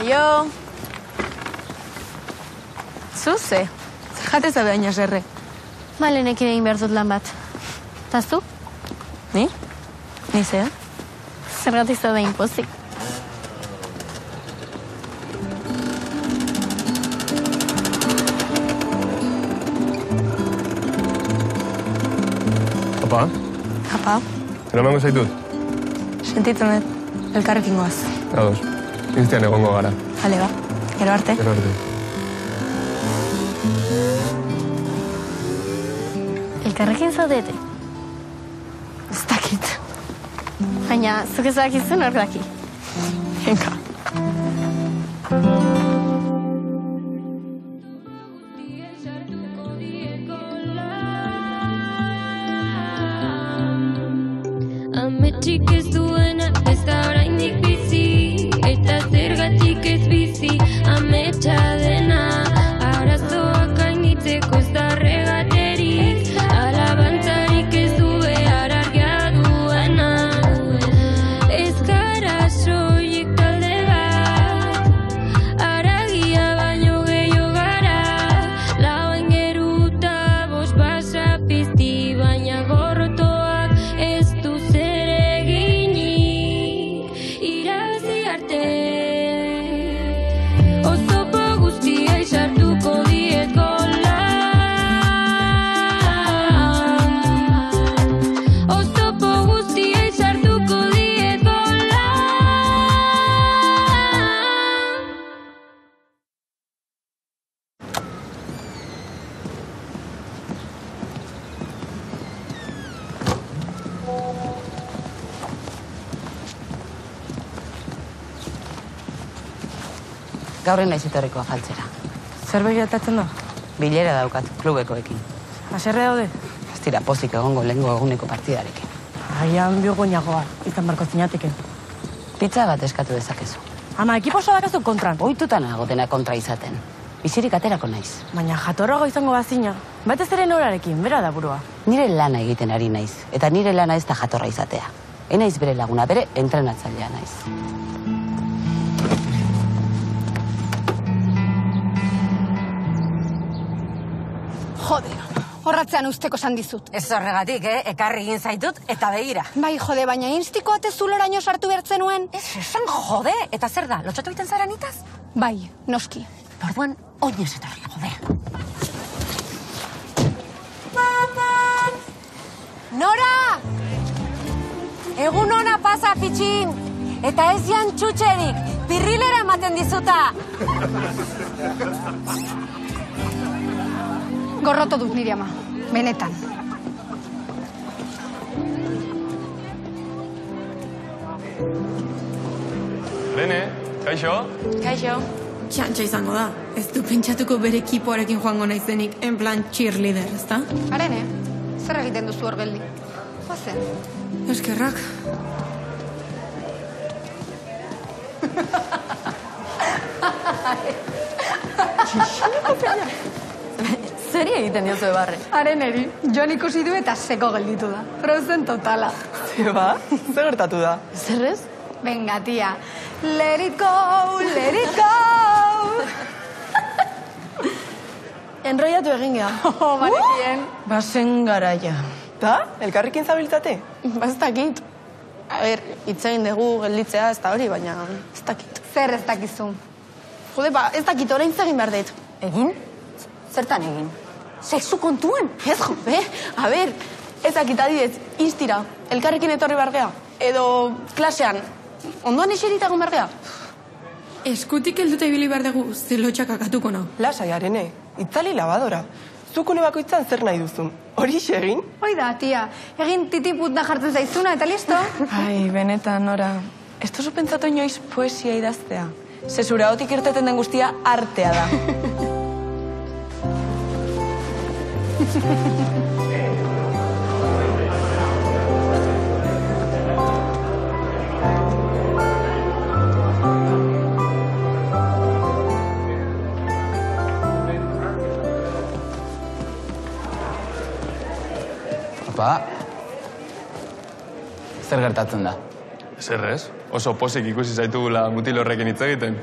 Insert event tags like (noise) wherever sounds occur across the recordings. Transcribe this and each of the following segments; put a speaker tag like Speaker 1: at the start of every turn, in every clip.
Speaker 1: Eio. Zuze. Jate zabe baina zerre.
Speaker 2: Malenekin egin behar dut lan bat. Ta zu?
Speaker 1: Ni? Ni zea?
Speaker 2: Zergatik zaude inpozik.
Speaker 3: Apa,
Speaker 1: Apa,
Speaker 3: eramango zaitut?
Speaker 1: sentitzen dut. Elkarrekin goaz.
Speaker 3: Ados, instian egongo gara.
Speaker 1: Hale ba, gero arte.
Speaker 3: Gero arte.
Speaker 2: Elkarrekin zaudete.
Speaker 1: Ez dakit.
Speaker 2: Baina, zuk ez dakizu nor daki.
Speaker 4: Gaur naiz etorriko afaltzera.
Speaker 1: Zer begiratatzen da?
Speaker 4: Bilera daukat, klubekoekin.
Speaker 1: Haserre daude?
Speaker 4: Ez dira pozik egongo lehengo eguneko partidarekin.
Speaker 1: Aian biogoinagoa, izan barko zinateken.
Speaker 4: Pizza bat eskatu dezakezu.
Speaker 1: Ama, ekipo oso dakazu kontran.
Speaker 4: Oitutan nago dena kontra izaten. Bizirik aterako naiz.
Speaker 1: Baina jatorrago izango bazina. Batez ere norarekin, bera da burua.
Speaker 4: Nire lana egiten ari naiz. Eta nire lana ez da jatorra izatea. Enaiz bere laguna, bere entrenatzailea naiz.
Speaker 5: Jode, horratzean usteko esan dizut.
Speaker 4: Ez horregatik, eh? Ekarri egin zaitut eta begira.
Speaker 5: Bai, jode, baina instiko ate zuloraino sartu bertzen nuen?
Speaker 4: Ez esan jode, eta zer da, lotxatu biten zara nitaz?
Speaker 5: Bai, noski.
Speaker 4: Orduan, oinez etorri, jode.
Speaker 5: Nora! Egun ona pasa pitxin! Eta ez jan txutxerik, pirrilera ematen dizuta! (laughs) Gorroto dut nire ama, benetan.
Speaker 3: Lene, kaixo?
Speaker 1: Kaixo.
Speaker 6: Txantxa izango da. Ez du pentsatuko bere ekipoarekin joango naizenik, en plan cheerleader, ezta?
Speaker 5: Arene, zer egiten duzu hor geldi? Joazen.
Speaker 6: Eskerrak. (laughs) (laughs)
Speaker 1: Zeri egiten diozu ebarre?
Speaker 5: Areneri, Jon ikusi du eta seko gelditu da. Frozen totala.
Speaker 7: Ba, zer gertatu da?
Speaker 1: Zer ez?
Speaker 5: Venga, tia. Let it go, let it go!
Speaker 1: Enroiatu egin geha. (laughs)
Speaker 5: Oh, barekien.
Speaker 1: Bazen garaia.
Speaker 7: Da? Elkarrekin zabiltzate?
Speaker 1: Ba, ez dakit. A ber, hitz egin dugu gelditzea ez da hori, baina ez dakit.
Speaker 5: Zer ez dakizu?
Speaker 1: Jode, ba, ez dakit, orain egin behar dut.
Speaker 4: Egin? Zertan egin? Sexu kontuan?
Speaker 1: Ez, jode, a ber, ez dakit adidez, instira, elkarrekin etorri behar geha. Edo klasean, ondoan eserita egon behar geha.
Speaker 6: Eskutik helduta ibili behar dugu, zelotxak akatuko nau.
Speaker 7: Lasai, arene, itzali labadora. Zukune bakoitzan zer nahi duzun. Hori egin?
Speaker 5: Hoi da, tia. Egin titiput da jartzen zaizuna eta listo?
Speaker 1: Ai, benetan, Nora. Ez duzu pentsatu inoiz poesia idaztea. Ze zure ahotik irteten den guztia artea da. (laughs)
Speaker 8: Apa, zer gertatzen da?
Speaker 3: Zer ez? Oso posik ikusi zaitugula mutil horrekin hitz egiten.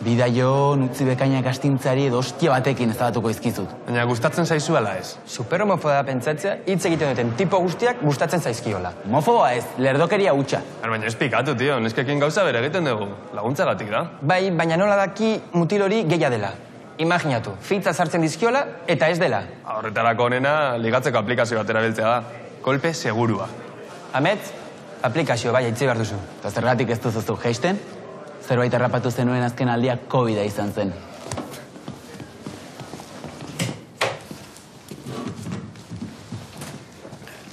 Speaker 8: Bidaion, utzi bekainak astintzari edo ostia batekin ezabatuko izkizut.
Speaker 3: Baina gustatzen zaizu ala ez.
Speaker 9: Superhomofoa da pentsatzea, hitz egiten duten tipo guztiak gustatzen zaizkiola.
Speaker 8: Homofoba ez, lerdokeria hutsa.
Speaker 3: Baina ez pikatu, tio. Neskekin gauza bere egiten dugu. Laguntzagatik da.
Speaker 9: Bai, baina nola daki mutil hori gehia dela. Imaginatu, fitza sartzen dizkiola eta ez dela.
Speaker 3: Horretarako honena ligatzeko aplikazio bat erabiltzea da. Kolpe segurua.
Speaker 9: Amets, aplikazio bai, itzi behar duzu.
Speaker 8: Eta zergatik ez duzuzu geisten? Zerbait errapatu zenuen azken aldia covid izan zen.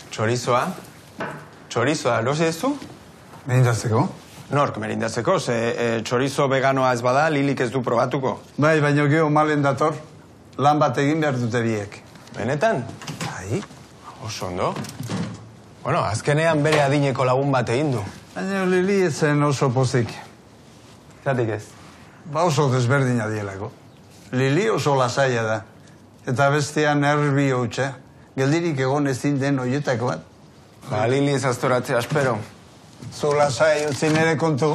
Speaker 10: Txorizoa? Txorizoa, lozi ez du?
Speaker 11: Merindatzeko?
Speaker 10: Nork merindatzeko, ze e, txorizo veganoa ez bada, lilik ez du probatuko.
Speaker 11: Bai, baina geho malen dator. Lan bat egin behar dute biek.
Speaker 10: Benetan?
Speaker 11: Bai.
Speaker 10: Oso ondo. Bueno, azkenean bere adineko lagun bat egin du.
Speaker 11: Baina Lili ez zen oso pozik.
Speaker 10: Zatik ez?
Speaker 11: Ba oso desberdina dielako. Lili oso lasaia da. Eta bestean nervi hutsa. Geldirik egon ezin den oietako bat.
Speaker 10: Ba, Lili ez aztoratzea, espero.
Speaker 11: Zu lasai utzi nire kontu.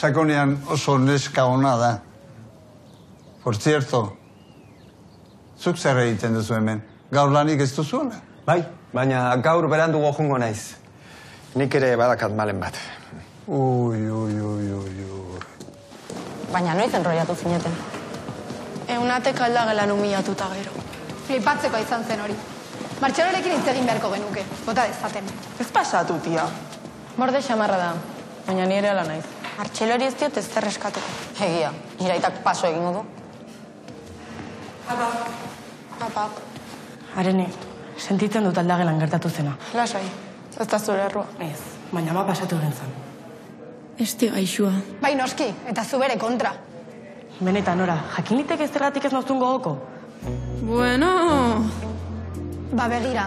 Speaker 11: Sakonean oso neska ona da. Por cierto, zuk zer egiten duzu hemen. Gaur lanik ez duzuela.
Speaker 10: Bai, baina gaur berandu gojungo naiz. Nik ere badakat malen bat.
Speaker 11: Ui, ui, ui, ui, ui.
Speaker 1: Baina noiz enroiatu zineten. Eunatek aldagelan humilatuta gero.
Speaker 5: Flipatzeko izan zen hori. Martxelorekin hitz egin beharko genuke, bota dezaten.
Speaker 7: Ez pasatu, tia.
Speaker 1: Borde xamarra da, baina ni ere ala naiz. Martxelori ez diot ez zer eskatuko. Egia, iraitak paso egingo du. Papa. Papa.
Speaker 12: Arene, sentitzen dut aldagelan gertatu zena.
Speaker 1: Lasai, ez da zure errua.
Speaker 12: Ez, baina ama pasatu egin
Speaker 6: Esti gaixua.
Speaker 5: Bai noski, eta zu bere kontra.
Speaker 12: Benetan, ora, jakin litek ez zergatik ez noztun gogoko?
Speaker 6: Bueno...
Speaker 5: Ba begira,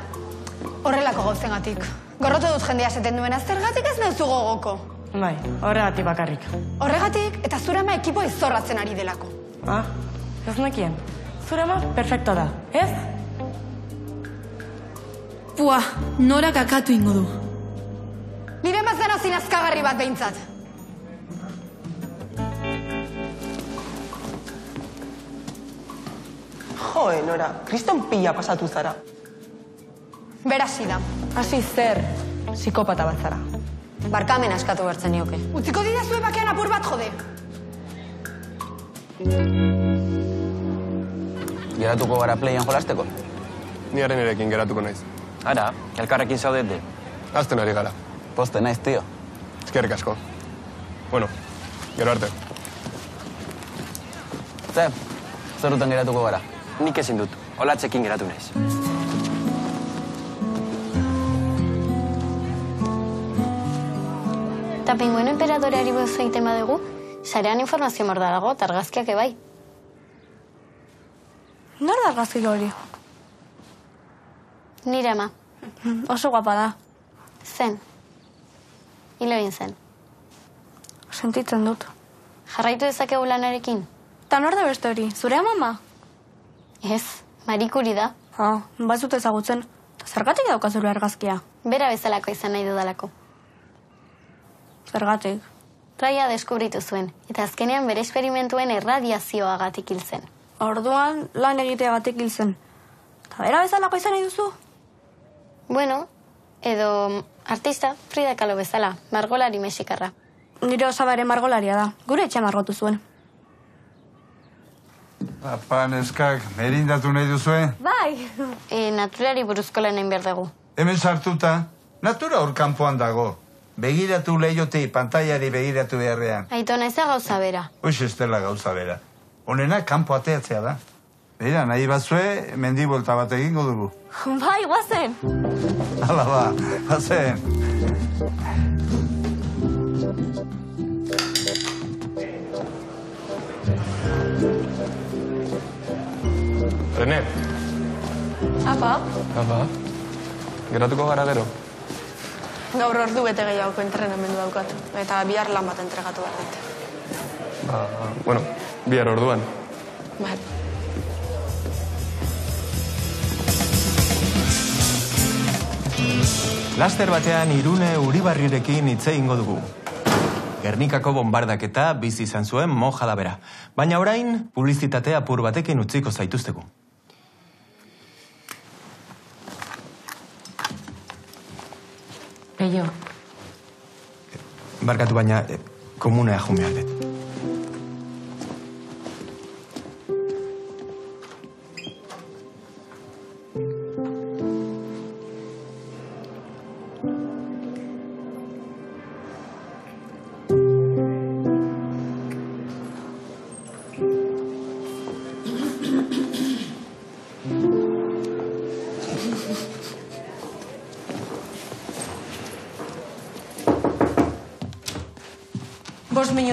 Speaker 5: horrelako gauzengatik. Gorrotu dut jendea esaten duena, zergatik ez nauzu gogoko.
Speaker 12: Bai, horregatik bakarrik.
Speaker 5: Horregatik, eta zure ama ekipo izorratzen ari delako.
Speaker 12: Ah, ez nekien. Zure ama perfecto da, ez?
Speaker 6: Pua, nora kakatu ingo du.
Speaker 5: Nire mazena zinazkagarri bat behintzat.
Speaker 7: Joe, Nora, kriston pila pasatu zara.
Speaker 5: Berasi da.
Speaker 12: Hasi zer, psikopata bat zara.
Speaker 1: Barkamen askatu bertzen nioke.
Speaker 5: Utziko didazue bakean apur bat jode.
Speaker 8: Geratuko gara playan jolasteko?
Speaker 3: Ni haren erekin geratuko naiz.
Speaker 9: Ara, elkarrekin zaudete.
Speaker 3: Azten ari gara.
Speaker 8: Poste naiz, tio.
Speaker 3: Eskerrik asko. Bueno, gero arte.
Speaker 8: Ze, zerrutan geratuko gara.
Speaker 9: Nik ezin dut, olatzekin geratu naiz.
Speaker 13: Eta pingüen emperadoreari buruz egiten badugu, sarean informazio morda dago, eta argazkiak ebai.
Speaker 14: Nor da argazki hori?
Speaker 13: Nire ama.
Speaker 14: Oso guapa da.
Speaker 13: Zen. Hilo egin zen.
Speaker 14: Sentitzen dut.
Speaker 13: Jarraitu dezakegu lanarekin?
Speaker 14: Ta nor da beste hori? Zure amama?
Speaker 13: Ez, marikuri da.
Speaker 14: Ah, bazut ezagutzen. Zergatik dauka zure argazkia?
Speaker 13: Bera bezalako izan nahi dudalako.
Speaker 14: Zergatik?
Speaker 13: Raia deskubritu zuen, eta azkenean bere esperimentuen erradiazioagatik hil zen.
Speaker 14: Orduan lan egiteagatik hil zen. Ta bera bezalako izan nahi duzu?
Speaker 13: Bueno, edo artista Frida Kahlo bezala, margolari mexikarra.
Speaker 14: Nire osabare margolaria da. Gure etxe margotu zuen.
Speaker 11: Apa, neskak, merindatu nahi duzue?
Speaker 13: Bai! (laughs) E, naturari buruzko lan egin behar dugu.
Speaker 11: Hemen sartuta, natura hor kanpoan dago. Begiratu lehiotei pantaiari begiratu beharrean.
Speaker 13: Aitona ez da gauza bera.
Speaker 11: Hoix ez dela gauza bera. Honena kanpo ateatzea da. Beira, nahi batzue, mendibolta bat egingo dugu. (laughs)
Speaker 14: bai, guazen!
Speaker 11: Hala ba, bazen.
Speaker 3: Rene,
Speaker 1: Apa,
Speaker 3: apa, geratuko gara gero.
Speaker 1: gaur ordu bete gehiagoko entrenamendu daukat. Eta bihar lan bat entregatu behar dut.
Speaker 3: Ba, bueno, bihar orduan.
Speaker 1: Bai.
Speaker 15: Laster batean irune uribarrirekin hitze ingo dugu. Gernikako bombardaketa bizi izan zuen moja da bera. Baina orain, publizitate apur batekin utziko zaituztegu.
Speaker 16: Peio,
Speaker 15: Barkatu baina, eh, komunea jo behar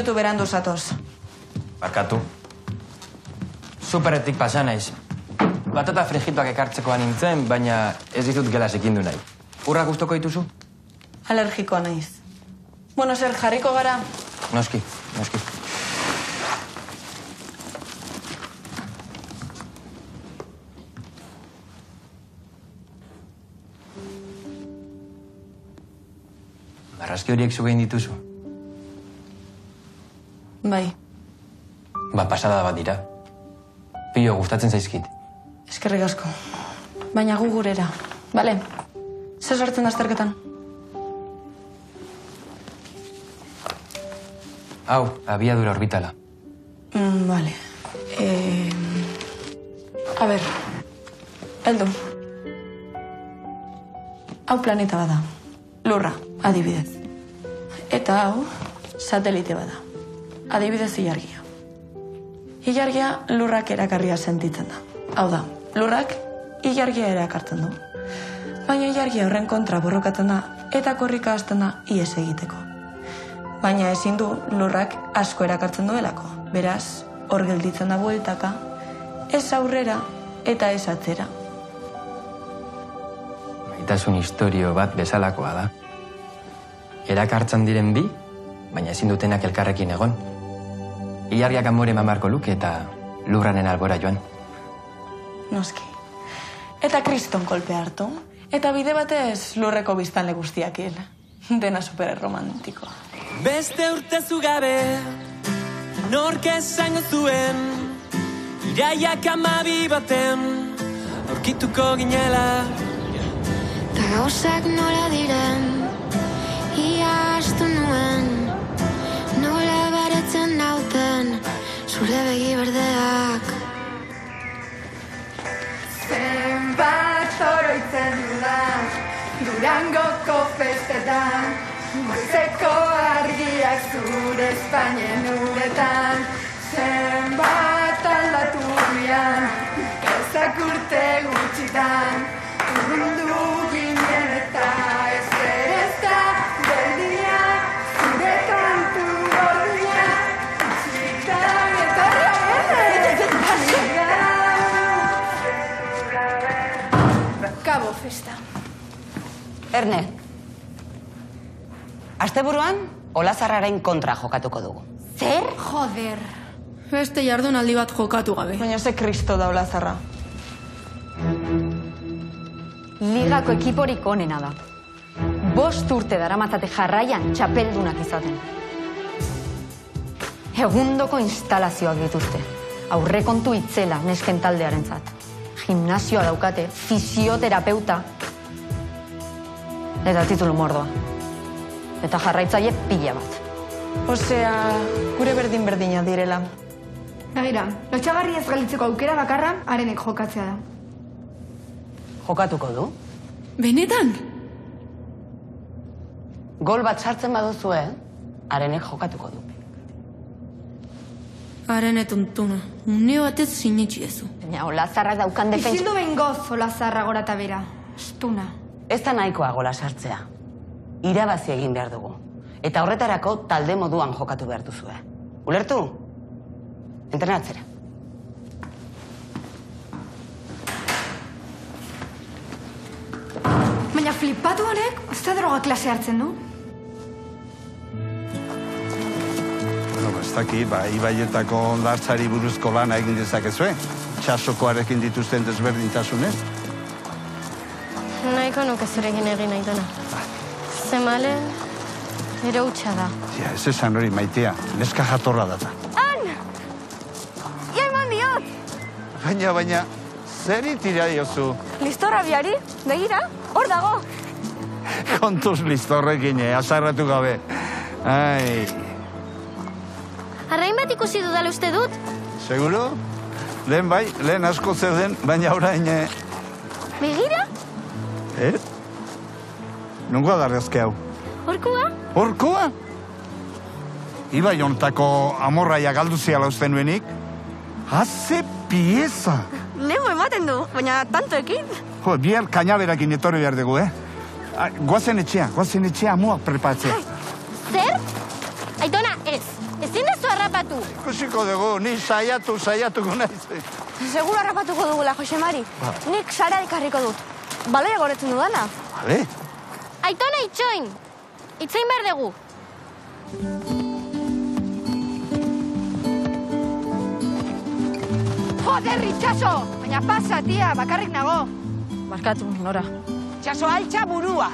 Speaker 17: minutu berandu zatoz.
Speaker 9: Barkatu. Superetik pasa naiz. Batata frigituak ekartzekoan nintzen, baina ez ditut gelas ekindu nahi. Urra gustoko dituzu?
Speaker 17: Alergikoa naiz. Bueno, zer jarriko gara?
Speaker 9: Noski, noski. Barrazki horiek zugein dituzu? Gustatzen zaizkit.
Speaker 17: eskerrik asko. Baina gu gurera, bale? Zer sartzen da azterketan?
Speaker 9: Hau, abiadura orbitala.
Speaker 17: Mm, vale. Eh, a ber, heldu. Hau planeta bada. Lurra, adibidez. Eta hau, satelite bada. Adibidez ilargia. Ilargia lurrak erakarria sentitzen da. Hau da, lurrak ilargia erakartzen du. Baina ilargia horren kontra borrokatzen da eta korrika hasten da ies egiteko. Baina ezin du lurrak asko erakartzen duelako. Beraz, hor gelditzen da bueltaka, ez aurrera eta ez atzera.
Speaker 9: Maitasun historio bat bezalakoa da. Erakartzen diren bi, baina ezin dutenak elkarrekin egon. Ilargiak amore mamarko luke eta lurranen albora joan.
Speaker 17: Noski. Eta kriston kolpe hartu. Eta bide batez lurreko biztanle guztiak hil. Dena superromantikoa.
Speaker 18: Beste urte zugabe, nork esango zuen, iraiak amabi baten, aurkituko ginela.
Speaker 19: Ta gauzak nola diren begi berdeak
Speaker 5: Zenbat oroitzen dudan Durangoko festetan Goizeko argiak zure Espainien uretan. Zenbat aldatu bian Ezak urte gutxitan Urrundu
Speaker 4: Erne, asteburuan olazarraren kontra jokatuko dugu.
Speaker 6: Zer? Joder. Beste jardunaldi bat jokatu gabe.
Speaker 17: Baina ze kristo da olazarra.
Speaker 20: Ligako ekiporik onena da. Bost urte daramatzate jarraian txapeldunak izaten. Egundoko instalazioak dituzte. Aurrekontu itzela nesken taldearentzat. Gimnasioa daukate, fisioterapeuta. Eta titulu mordoa. Eta jarraitzaile pila bat.
Speaker 17: Osea, gure berdin-berdina direla.
Speaker 6: Begira, lotxagarri ez galitzeko aukera bakarra arenek jokatzea da.
Speaker 4: Jokatuko du?
Speaker 6: Benetan?
Speaker 4: Gol bat sartzen baduzue, arenek jokatuko du.
Speaker 6: Arene tontuna. Une batez sinetxi ezu.
Speaker 20: Baina olazarrak daukan defentsa...
Speaker 6: Isildu behin goz olazarra gora eta bera. Estuna.
Speaker 4: Ez da nahikoa gola sartzea. Irabazi egin behar dugu. Eta horretarako talde moduan jokatu behar duzue. Ulertu? Entrenatzera.
Speaker 6: Baina flipatu honek, ze droga klase hartzen du?
Speaker 11: Bueno, ba, ez daki, ba, ibaietako ondartzari buruzko lana egin dezakezue. Txasokoarekin dituzten desberdintasunez.
Speaker 21: Nahiko nuke zurekin egin nahi dena. Zemale,
Speaker 13: Ero hutsa da.
Speaker 11: Ja, ez esan hori maitea, neska jatorra data.
Speaker 14: Han! Ia eman diot!
Speaker 11: Baina, baina, zer itira diozu?
Speaker 14: Listorra biari, begira, hor dago.
Speaker 11: Kontuz listorrekin, eh, azarratu gabe. Ai,
Speaker 13: Arrain bat ikusi dudala uste dut.
Speaker 11: seguro? Lehen bai, lehen asko zer den, baina orain, eh,
Speaker 13: Begira?
Speaker 11: Eh? Nungoa da rezke hau?
Speaker 13: Horkua?
Speaker 11: Horkoa? Ibai hontako amorraia galdu ziala uste nuenik? Haze pieza!
Speaker 14: Nemo ematen du, baina tantoekin.
Speaker 11: Jo, bihar kainaberakin etorri behar dugu, eh? Ah, Goazen etxea, goazen etxea amuak prepatzea.
Speaker 13: Zer? Aitona, ez. Ezin dezu harrapatu.
Speaker 11: Ikusiko dugu, ni saiatu, saiatuko naiz.
Speaker 14: Seguro harrapatuko dugula, Jose Mari.
Speaker 11: Ba.
Speaker 14: Nik sara ekarriko dut. Baloia goretzen dudana.
Speaker 11: Bale?
Speaker 13: Aitona itxoin. Itzein behar dugu.
Speaker 22: Joder, itxaso! Baina pasa, tia, bakarrik nago.
Speaker 17: Barkatu, nora.
Speaker 22: Itxaso altxa burua.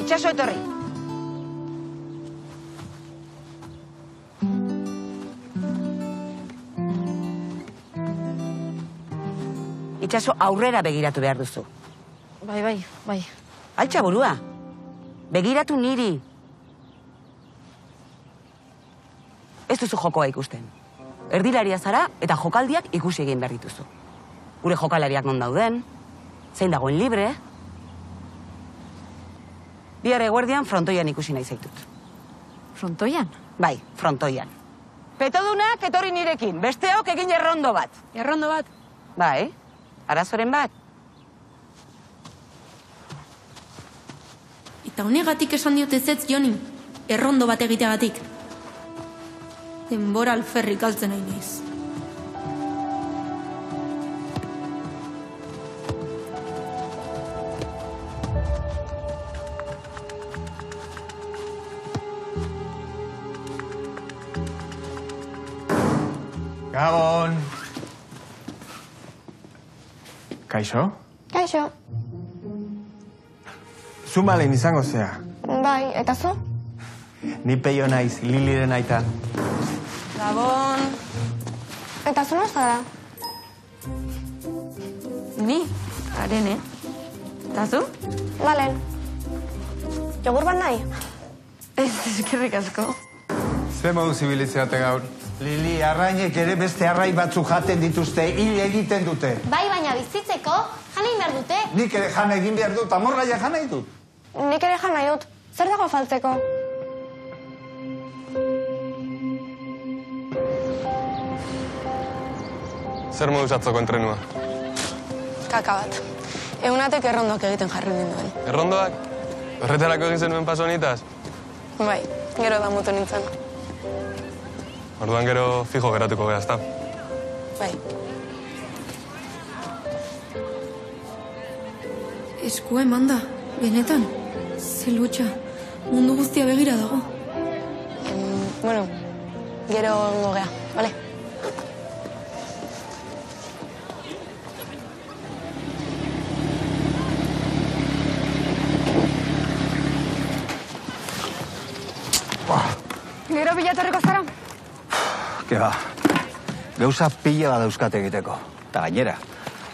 Speaker 22: Itxaso etorri.
Speaker 4: Itxaso aurrera begiratu behar duzu.
Speaker 17: Bai, bai, bai.
Speaker 4: Altxa burua, begiratu niri. Ez duzu jokoa ikusten. Erdilaria zara eta jokaldiak ikusi egin behar dituzu. Gure jokalariak non dauden, zein dagoen libre. Bihar eguerdian frontoian ikusi nahi zaitut.
Speaker 17: Frontoian?
Speaker 4: Bai, frontoian. Petodunak etorri nirekin, besteok egin errondo bat.
Speaker 17: Errondo bat?
Speaker 4: Bai, arazoren bat.
Speaker 6: Eta honegatik esan diote zetz Joni, errondo bat egiteagatik. Denbora alferrik galtzen nahi naiz.
Speaker 3: Gabon! Kaixo?
Speaker 5: Kaixo.
Speaker 3: Zu malen izango zea.
Speaker 5: Bai, eta zu?
Speaker 3: Ni peio naiz, liliren aita.
Speaker 17: Gabon.
Speaker 5: Eta zu noz gara?
Speaker 17: Ni, arene. Eta zu?
Speaker 5: Malen. Jogur bat nahi? (laughs)
Speaker 17: Ez, eskerrik asko.
Speaker 3: Ze modu zibilizioate gaur?
Speaker 11: Lili, arrainek ere beste arrai batzuk jaten dituzte, hil egiten dute.
Speaker 13: Bai, baina bizitzeko, janein behar dute.
Speaker 11: Nik ere jana egin behar dut, amorraia jana dut.
Speaker 5: Nik ere jan nahi dut. Zer dago faltzeko?
Speaker 3: Zer modu atzoko entrenua?
Speaker 1: Kaka bat. Egunatek errondoak egiten jarri ninduen.
Speaker 3: Errondoak? Horretarako egin zenuen paso honitaz?
Speaker 1: Bai, gero da mutu nintzen.
Speaker 3: Orduan gero fijo geratuko gara, ezta?
Speaker 1: Bai.
Speaker 6: Eskua eman da, benetan. Zelutxa, mundu guztia begira dago.
Speaker 1: Bueno, gero ongo gea, bale?
Speaker 5: Gero bilatorriko zara?
Speaker 23: Ke ba, gauza pila bat dauzkate egiteko. Eta gainera,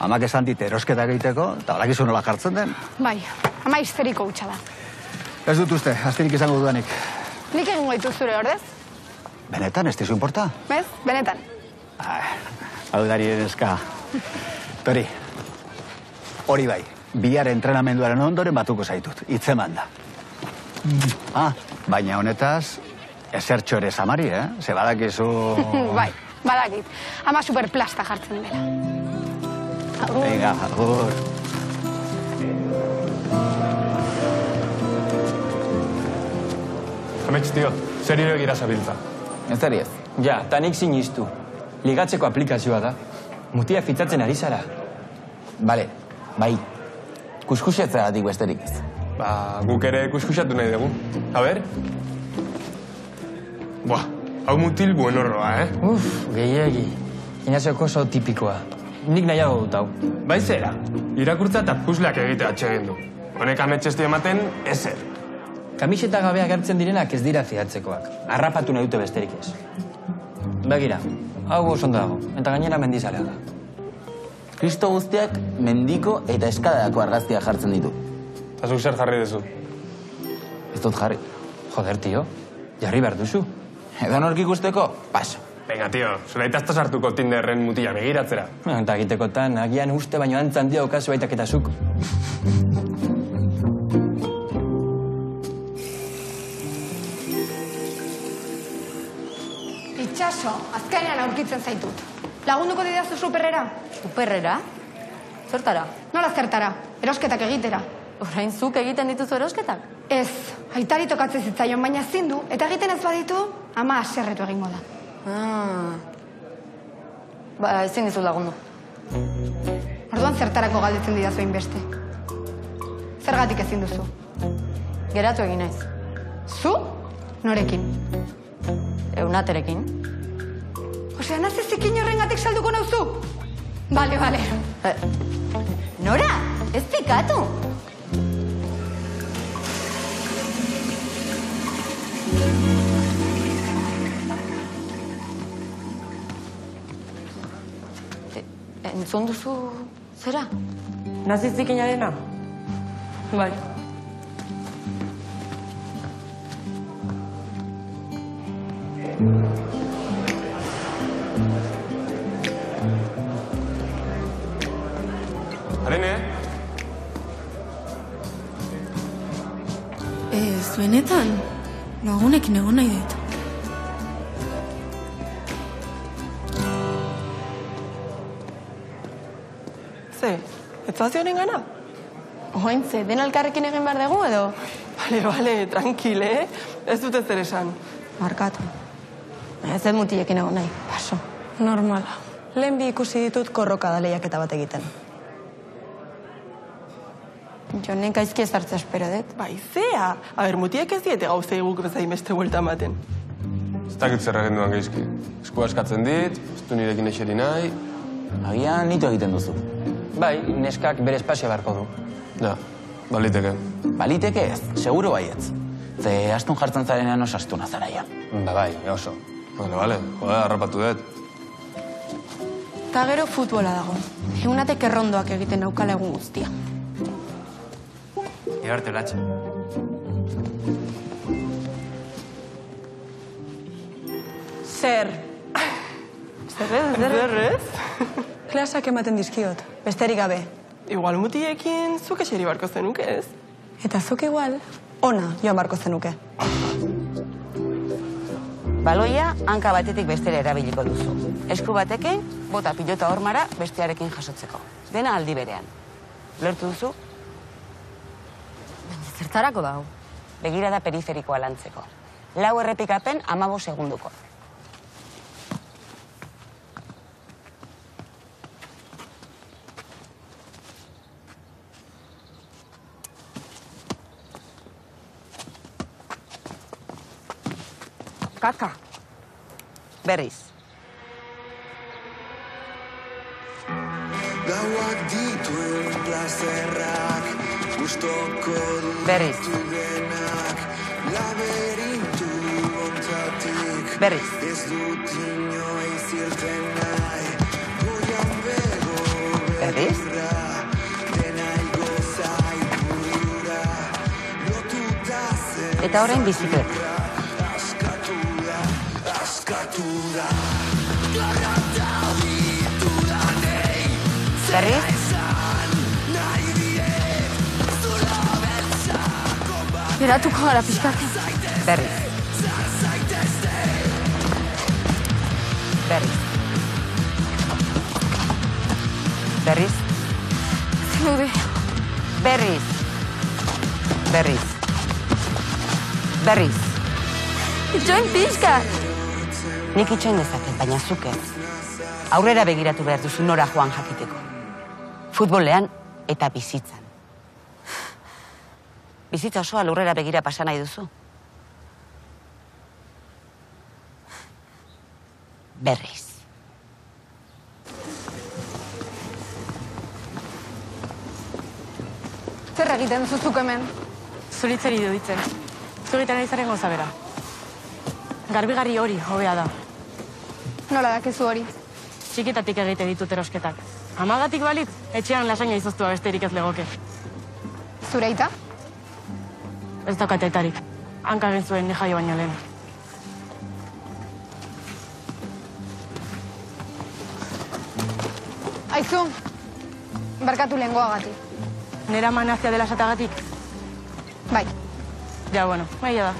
Speaker 23: amak esan dit erosketa egiteko, eta balakizu nola jartzen den.
Speaker 5: Bai, ama histeriko hutsa da.
Speaker 23: Ez dut uste, astirik izango dudanik.
Speaker 5: Nik egingo ditu zure ordez?
Speaker 23: Benetan, ez dizu importa?
Speaker 5: Bez, benetan.
Speaker 23: Hau dari eska. Tori, hori bai, bihar entrenamenduaren ondoren batuko zaitut, hitzeman da. Ah, baina honetaz, esertxo ere samari, eh? Ze badakizu... (laughs)
Speaker 5: bai, badakit. Ama superplasta jartzen dela. Agur.
Speaker 23: Venga, agur.
Speaker 3: Amets, tio, zer hilo egira zabiltza?
Speaker 9: Ez dari ez. Ja, eta nik sinistu. Ligatzeko aplikazioa da. Mutia fitzatzen ari zara.
Speaker 8: Bale, bai. Kuskusetzea gatik besterik ez.
Speaker 3: Ba, guk ere kuskusatu nahi dugu. A ber? Buah, hau mutil buenorroa, eh?
Speaker 9: Uf, gehiagi. Inazioko oso tipikoa. Nik nahiago dut hau.
Speaker 3: Bai zera, irakurtza eta puzleak egitea atxegin du. Honek ametxesti ematen, ezer.
Speaker 9: Kamiseta gabe agertzen direnak ez dira fiatzekoak. Harrapatu nahi dute besterik ez. Begira, hau oso ondo dago, eta gainera mendizalea da.
Speaker 8: Kristo guztiak mendiko eta eskadako argazkia jartzen ditu.
Speaker 3: Eta zuk zer jarri duzu?
Speaker 8: Ez dut jarri.
Speaker 9: Joder, tio, jarri behar duzu.
Speaker 8: Edo nork ikusteko, paso.
Speaker 3: Venga, tio, zura itazta sartuko Tinderren mutila begiratzera.
Speaker 9: Eta egitekotan, agian uste baino antzan dio kasu baitak eta zuk.
Speaker 5: Itxaso, azkenean aurkitzen zaitut. Lagunduko didazu superrera?
Speaker 20: Superrera? Zertara?
Speaker 5: Nola zertara? Erosketak egitera.
Speaker 20: Orain zuk egiten dituzu erosketak?
Speaker 5: Ez, aitari tokatzen zitzaion, baina zindu, eta egiten ez baditu, ama aserretu egingo da.
Speaker 20: Ah. Ba, ezin dizu lagundu.
Speaker 5: Orduan zertarako galdetzen didazu beste. Zergatik ezin duzu?
Speaker 20: Geratu egin naiz.
Speaker 5: Zu? Norekin?
Speaker 20: Eunaterekin.
Speaker 5: Osea, naz ezikin horrengatik salduko nauzu? Bale, bale.
Speaker 20: Eh, Nora, ez pikatu. E, Entzun duzu zera?
Speaker 17: Nazizik inarena? Bai.
Speaker 3: Arene?
Speaker 6: Ez, benetan, lagunekin egon nahi dut.
Speaker 7: Ez honen gana?
Speaker 1: Ointze, den elkarrekin egin behar dugu edo?
Speaker 7: Bale, bale, tranquile, eh? Ez dute zer esan.
Speaker 1: Markatu. Ez ez mutiekin egon nahi, paso.
Speaker 17: Normala. Lehen bi ikusi ditut korroka da lehiaketa bat egiten.
Speaker 1: Jonen gaizki ez hartzea espero dut.
Speaker 7: Bai, zea. A ber, mutiek ez diete gauzei guk bezain beste buelta ematen.
Speaker 3: Ez dakit zer egin duan geizki. Eskua eskatzen dit, ez du nirekin eseri nahi.
Speaker 8: Agian nitu egiten duzu.
Speaker 9: Bai, neskak bere espazio beharko du.
Speaker 3: Ja, baliteke.
Speaker 8: Baliteke ez, seguro baietz. Ze astun jartzen zarenean oso astuna zaraia.
Speaker 3: Ba bai, oso. Bale, bale, joder, harrapatu dut.
Speaker 1: Eta gero futbola dago. Egunatek errondoak egiten daukala egun guztia.
Speaker 9: Ibarte latxa.
Speaker 17: Zer.
Speaker 7: Zer ez, zer ez?
Speaker 17: Klasak ematen dizkiot, besterik gabe.
Speaker 7: Igual mutiekin zuk eseri barko zenuke ez?
Speaker 17: Eta zuk igual, ona joan barko zenuke.
Speaker 4: Baloia hanka batetik bestera erabiliko duzu. Esku batekin, bota pilota hormara bestearekin jasotzeko. Dena aldi berean. Lortu duzu?
Speaker 20: Zertarako da hau?
Speaker 4: Begirada periferikoa lantzeko. Lau errepikapen amabo segunduko.
Speaker 20: Kaka.
Speaker 4: Berriz.
Speaker 24: Gauak dituen plazerrak Gustoko
Speaker 4: Berriz.
Speaker 24: denak Laberintu ontatik
Speaker 4: Berriz.
Speaker 24: Ez dut inoiz irten nahi Goian bego
Speaker 4: Berriz. Eta orain bizikleta.
Speaker 24: Askatu da Garanta ditudanei
Speaker 4: Berriz.
Speaker 1: Geratuko gara pixkat.
Speaker 4: Berriz. Berriz. Berriz.
Speaker 1: Zeude.
Speaker 4: Berriz. Berriz. Berriz.
Speaker 1: Itxoin pixkat.
Speaker 4: Nik itxoin dezaket, baina zuke. Aurrera begiratu behar duzu nora joan jakiteko. Futbolean eta bizitzan. Bizitza osoa lurrera begira pasa nahi duzu. Berriz.
Speaker 5: Zer egiten zuzuk hemen?
Speaker 12: Zuritzeri du ditzen. Zuritan izaren goza. Garbigarri hori hobea da.
Speaker 5: Nola dakizu hori?
Speaker 12: Txikitatik egite ditut erosketak. Amagatik balitz, etxean lasaina izoztua besterik ez legoke.
Speaker 5: Zure aita?
Speaker 12: Ez dakat aitarik. Hanka egin zuen ni jaio baino lehen.
Speaker 5: Aizu, barkatu lehengoagatik.
Speaker 12: Nera manazia dela esatagatik?
Speaker 5: Bai.
Speaker 12: Ja, bueno, baila da.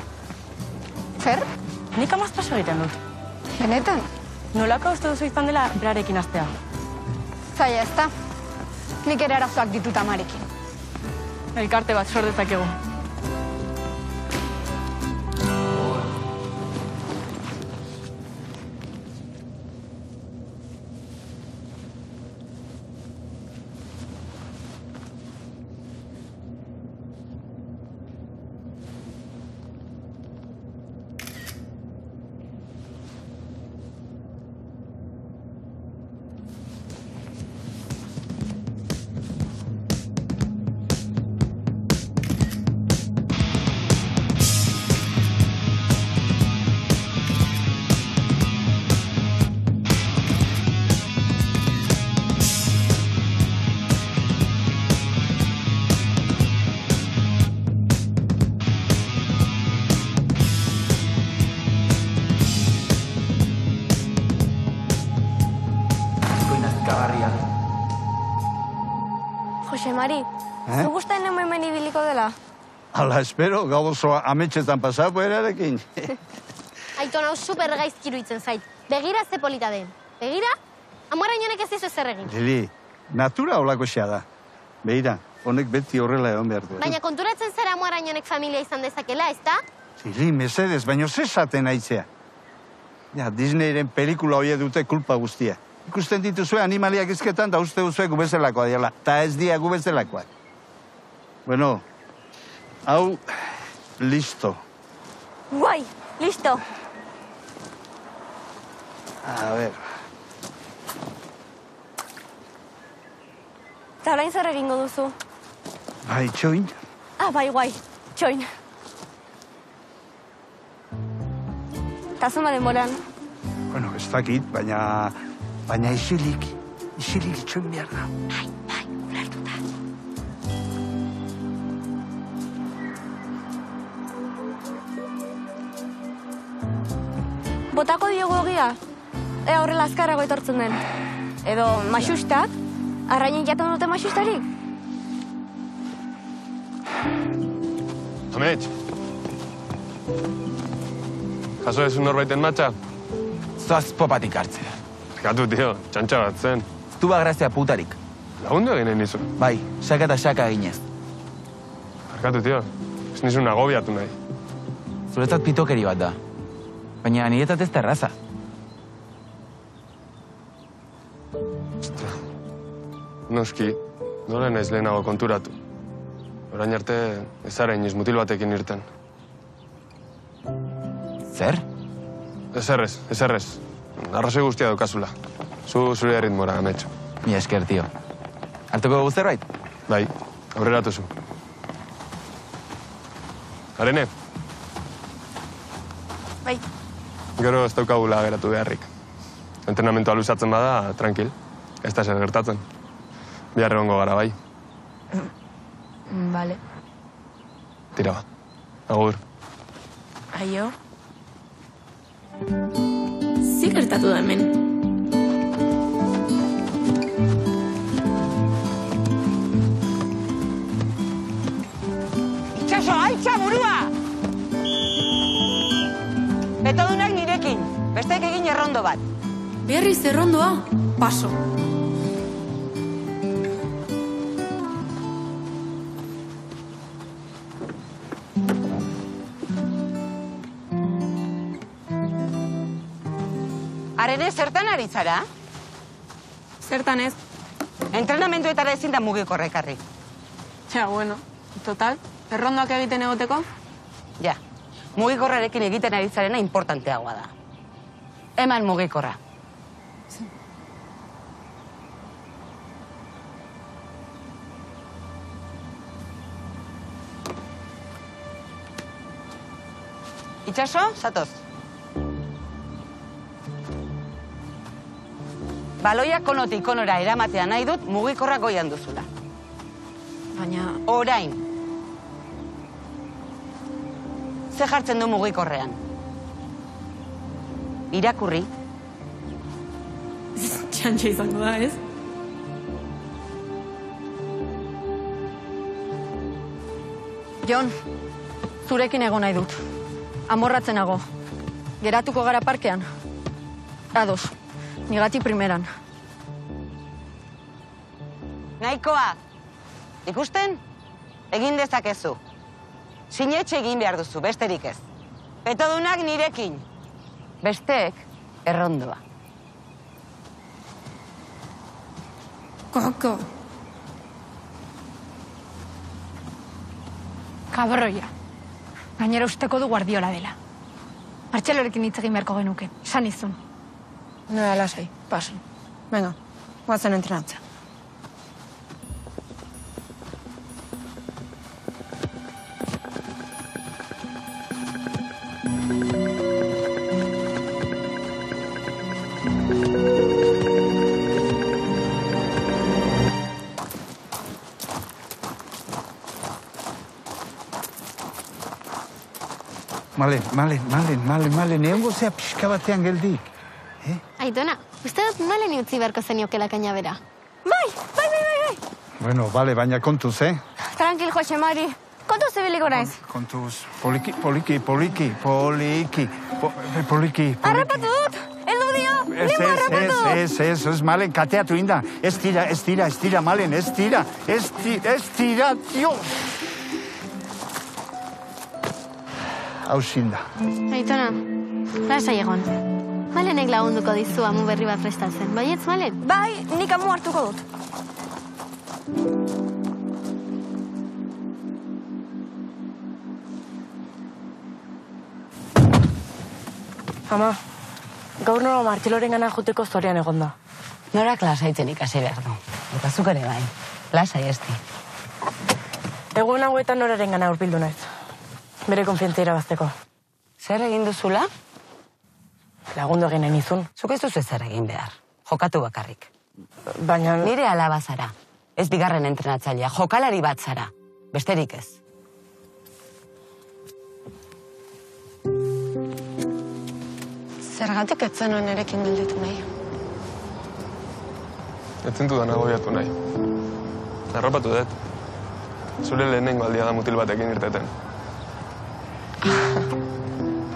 Speaker 5: Zer?
Speaker 12: Nik amaz paso egiten dut.
Speaker 5: Benetan?
Speaker 12: Nolaka uste duzu izan dela berarekin astea?
Speaker 5: Zaila ez da. Nik ere arazoak ditut amarekin.
Speaker 12: Elkarte bat sor
Speaker 11: Hala, espero, gau osoa ametxetan pasako erarekin. (laughs)
Speaker 13: Aiton hau super gaizkiru itzen zait. Begira ze polita den. Begira, amarainonek ez dizu zer egin.
Speaker 11: Lili, natura holako xea da. Beira, honek beti horrela egon behar du.
Speaker 13: Baina konturatzen zara amarainonek familia izan dezakela, ez da?
Speaker 11: Lili, mesedez, baino ze esaten aitzea. Ja, Disneyren pelikula hoie dute kulpa guztia. Ikusten dituzue animaliak izketan da uste duzue gubezelakoa diala. Ta ez dia gubezelakoa. Bueno, hau, listo.
Speaker 14: Guai, listo.
Speaker 11: A ver,
Speaker 14: Eta orain zer egingo duzu?
Speaker 11: bai, txoin.
Speaker 14: Ah, bai, guai, txoin. Eta zuma denboran.
Speaker 11: Bueno, ez dakit, baina... Baina isilik, isilik itxoin behar da.
Speaker 14: Botako diogu ogia, ea horrela azkarrago etortzen den. Edo maxustak, arrainen jaten dute maxustarik?
Speaker 3: Amets. Jaso ez norbaiten matxa?
Speaker 8: Zoaz popatik hartzea.
Speaker 3: Gatu, tio, txantxa bat zen.
Speaker 8: Tu bagrazia putarik.
Speaker 3: Lagundu egin nahi nizu.
Speaker 8: Bai, saka eta saka eginez.
Speaker 3: Barkatu, tio. Ez nizun agobiatu nahi.
Speaker 8: Zuretzat pitokeri bat da. Baina niretzat ez da erraza.
Speaker 3: Noski, nola naiz lehenago konturatu. Orain arte, ez zara inoiz mutil batekin irten.
Speaker 8: Zer?
Speaker 3: Ezerrez, ezerrez. Arrazoi guztia daukazula. Zu zure erritmora, ametxo.
Speaker 8: Mi esker, tio. Hartuko dugu zerbait?
Speaker 3: Bai, aurreratu zu. Arene,
Speaker 14: Bai.
Speaker 3: Gero ez daukagula geratu beharrik. Entrenamentua luzatzen bada, tranquil. Ez da zer gertatzen. Bihar egongo gara, bai.
Speaker 12: Vale.
Speaker 3: Tira ba. Agur.
Speaker 12: Aio.
Speaker 6: Zi gertatu da hemen.
Speaker 4: Itxaso, altxa burua! Besteek egin errondo bat.
Speaker 6: Berriz errondoa, paso.
Speaker 4: Arene, zertan ari zara?
Speaker 6: Zertan ez?
Speaker 4: Entrenamenduetara ezin da mugikorra ekarri.
Speaker 6: Ja, bueno, total, errondoak egiten egoteko?
Speaker 4: Ja, mugikorrarekin egiten ari zarena importanteagoa da. eman mugikorra. Itxaso, zatoz. Baloia konotik konora eramatea nahi dut mugikorra goian duzula.
Speaker 17: Baina...
Speaker 4: Orain. Ze jartzen du mugikorrean? Irakurri. (laughs)
Speaker 6: Txantxa izango da, ez?
Speaker 17: Jon, zurekin egon nahi dut. Amorratzen nago. Geratuko gara parkean. Ados, nigati primeran.
Speaker 4: Nahikoa. Ikusten? Egin dezakezu. Sinetxe egin behar duzu, besterik ez. Petodunak nirekin. Besteek, errondoa.
Speaker 6: Koko.
Speaker 5: Kabroia. Gainera usteko du guardiola dela. Martxelorekin hitz egin beharko genuke. San izun.
Speaker 1: Nora, lasai, paso. Venga, guazen entrenatzea.
Speaker 11: Malen, malen, malen, malen, malen, egon gozea pixka batean geldik.
Speaker 13: Aitona, uste dut malen utzi beharko zeniokela kainabera. Bai, bai, bai, bai, bai.
Speaker 11: Bueno, bale, baina kontuz, eh?
Speaker 14: Tranquil, Jose Mari. Kontu zebiliko naiz.
Speaker 11: Kontuz, poliki, poliki, poliki, poliki, po, poliki, poliki.
Speaker 14: Harrapatu dut! Eldu dio!
Speaker 11: Ez, ez, ez, ez, ez, malen, kateatu inda. Ez tira, ez tira, ez tira, malen, ez tira, ez tira, ez tira, tio. Hau zinda.
Speaker 13: Aitona, lasai egon. Malenek lagunduko dizu amu berri bat prestatzen. Baietz, Malen?
Speaker 14: Bai, nik amu hartuko dut.
Speaker 12: Ama, gaur nola martxeloren gana juteko zorian egon da.
Speaker 4: Norak lasaitzen ikasi behar du. Eta zuk ere bai. Lasai esti.
Speaker 12: Egun hauetan noraren gana urbildu naiz. Bere konfientzia irabazteko.
Speaker 4: Zer egin duzula?
Speaker 12: Lagundu egin nahi nizun.
Speaker 4: Zuk ez duzu zer egin behar. Jokatu bakarrik.
Speaker 12: Baina...
Speaker 4: Nire alaba zara. Ez bigarren entrenatzailea. Jokalari bat zara. Besterik ez.
Speaker 1: Zergatik ez zenuen erekin gelditu nahi.
Speaker 3: Ez zintu dana gobiatu nahi. Arropatu dut. Zure lehenengo aldia da mutil batekin irteten.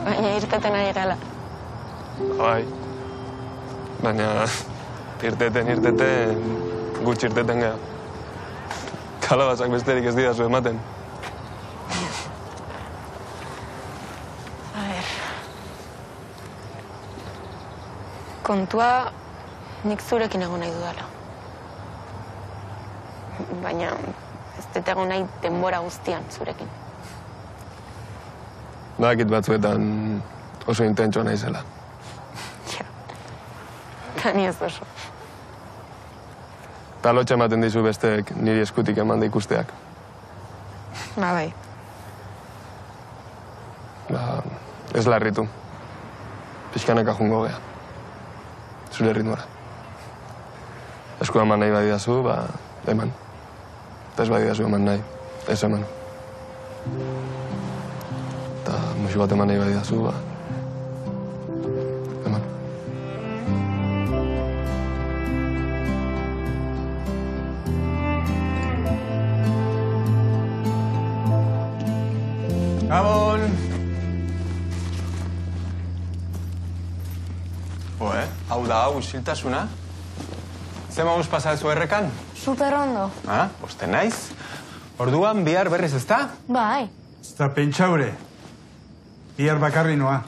Speaker 1: Baina irteten ari gala.
Speaker 3: Bai. Baina irteten, irteten, gutxi irteten geha. Kalabazak besterik ez didazu ematen.
Speaker 1: A ver. Kontua nik zurekin egon nahi dudala. Baina ez dut egon nahi denbora guztian zurekin.
Speaker 3: Badakit batzuetan oso intentsoa naizela.
Speaker 1: Eta ni ez oso.
Speaker 3: Eta lotxa ematen dizu besteek niri eskutik eman da ikusteak.
Speaker 1: Ba bai.
Speaker 3: Ba, ez larritu. Pixkanaka jungo gea. Zure ritmora. Esku eman nahi badidazu, ba, eman. Eta ez badidazu eman nahi, ez eman. Eta musu bat eman nahi badidazu, ba, eman.
Speaker 15: Gabon! Oe, hau da hau, isiltasuna. Ze maus pasazu errekan?
Speaker 14: Super ondo.
Speaker 15: Ah, poste naiz. Orduan bihar berriz ezta?
Speaker 13: Bai.
Speaker 11: Ez da pentsaure. Bihar bakarri noa.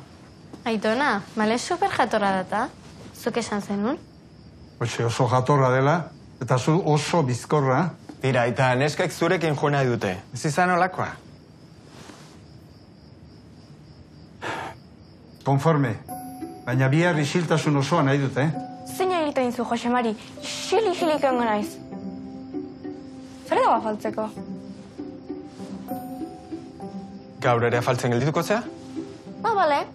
Speaker 13: Aitona, male super jatorra data. Zuk esan zenun?
Speaker 11: Oxe, oso jatorra dela, eta zu oso bizkorra.
Speaker 15: Tira, eta neskek zurekin jo nahi dute. Ez izan olakoa?
Speaker 11: Konforme. Baina bihar isiltasun osoa nahi dute, eh?
Speaker 14: Zein egiten dizu, Jose Mari? Xili-xilik egongo naiz. Zer dago afaltzeko?
Speaker 15: Gaur ere afaltzen geldituko zea?
Speaker 14: Ba
Speaker 13: Ah, bale. (laughs)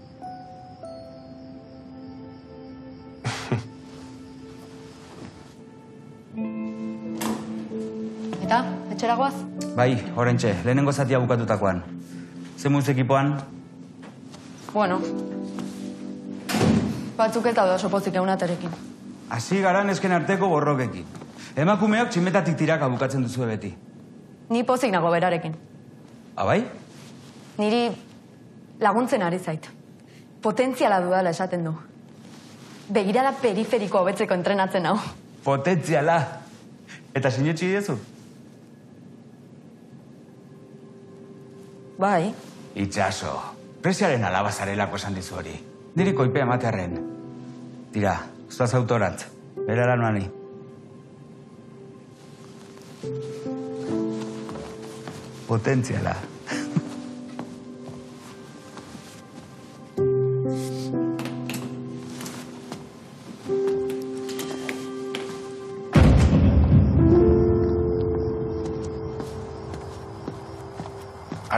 Speaker 25: Eta, etxera goaz?
Speaker 8: Bai, horrentxe, lehenengo zatia bukatutakoan. Ze muz ekipoan?
Speaker 20: Bueno. Batzuk ez daude oso pozik eunaterekin.
Speaker 8: Hasi gara nesken arteko borrokekin. Emakumeok tximetatik tiraka bukatzen duzu beti.
Speaker 20: Ni pozik nago berarekin.
Speaker 8: Abai?
Speaker 20: Niri laguntzen ari zait. Potentziala dudala esaten du. Begirada periferiko hobetzeko entrenatzen hau.
Speaker 8: Potentziala. Eta sinetxi diezu?
Speaker 20: Bai.
Speaker 8: Itxaso. Presiaren alabazarelako esan dizu hori. Nire koipea ematearren. Tira, zuaz autorantz. Berara noani. Potentziala.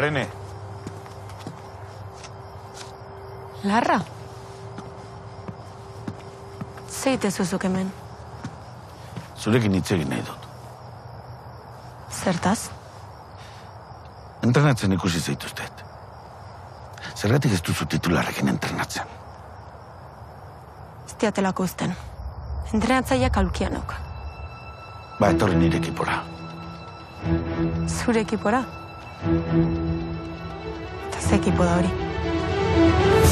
Speaker 26: Arene,
Speaker 1: Larra? Zeite zuzuk hemen.
Speaker 26: zurekin hitz egin nahi dut.
Speaker 1: Zertaz?
Speaker 26: Entrenatzen ikusi zaituztet. Zergatik ez duzu titularrekin entrenatzen?
Speaker 1: Ez diatelako uzten. Entrenatzaileak aulkianok.
Speaker 26: Ba, etorri nire ekipora.
Speaker 1: Zure ekipora? Eta ze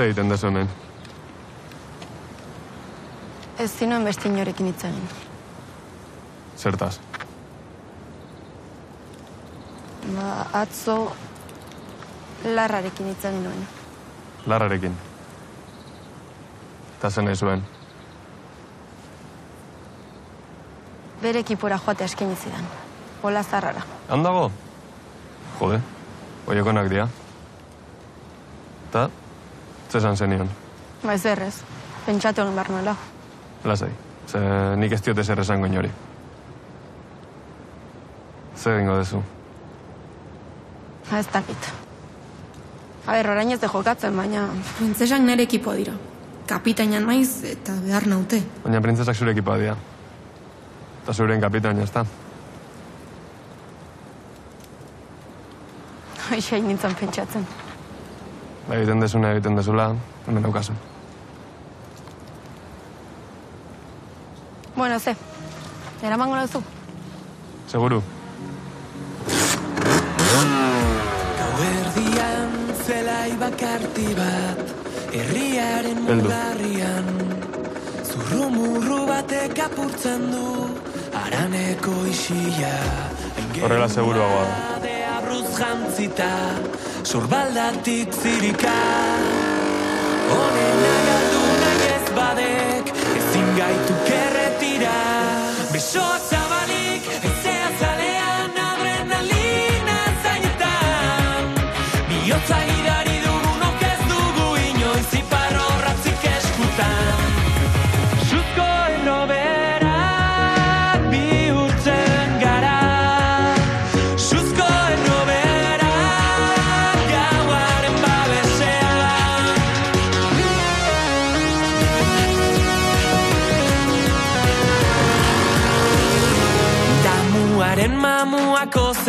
Speaker 3: Zer egiten dezu hemen?
Speaker 1: ez zinuen beste inorekin hitz egin.
Speaker 3: Zertaz?
Speaker 1: Ba, atzo larrarekin hitz egin nuen.
Speaker 3: Larrarekin. Eta zen nahi zuen.
Speaker 1: Bere ekipora joate eskaini zidan. Ola zarrara.
Speaker 3: Handago? Jode, oiokonak dira. Eta, zesan zenion.
Speaker 1: Ba ez errez, pentsatu egin behar nuela.
Speaker 3: Lasai, ze nik ez diote zer esango inori. Zer egingo dezu?
Speaker 1: Ha, ez dakit. A ber, orain ez de jokatzen, baina...
Speaker 6: Printzesak nire ekipo dira. Kapitaina naiz eta behar naute.
Speaker 3: Baina printzesak zure ekipa dira. Eta zuren kapitain jazta.
Speaker 1: Hoxe nintzen pentsatzen.
Speaker 3: Ba, egiten desuna egiten dezula, hemen daukazu.
Speaker 1: Bueno, ze, eramango duzu.
Speaker 3: Seguru?
Speaker 18: Gauerdian zelai bakarti bat Herriaren mugarrian Zurrumurru batek apurtzen du Araneko isila
Speaker 3: Horrela seguruagoa da.
Speaker 18: Abruz jantzita Zurbaldatik zirika. Honen agaldu nahi ez badek Ezin gaitu kerretira Besoak